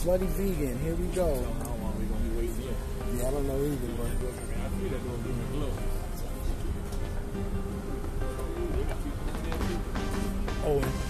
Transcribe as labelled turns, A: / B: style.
A: Slutty vegan. Here we go.
B: How long we gonna be waiting here?
A: Yeah, I don't know either, but
B: I feel that to glow.
A: Owen.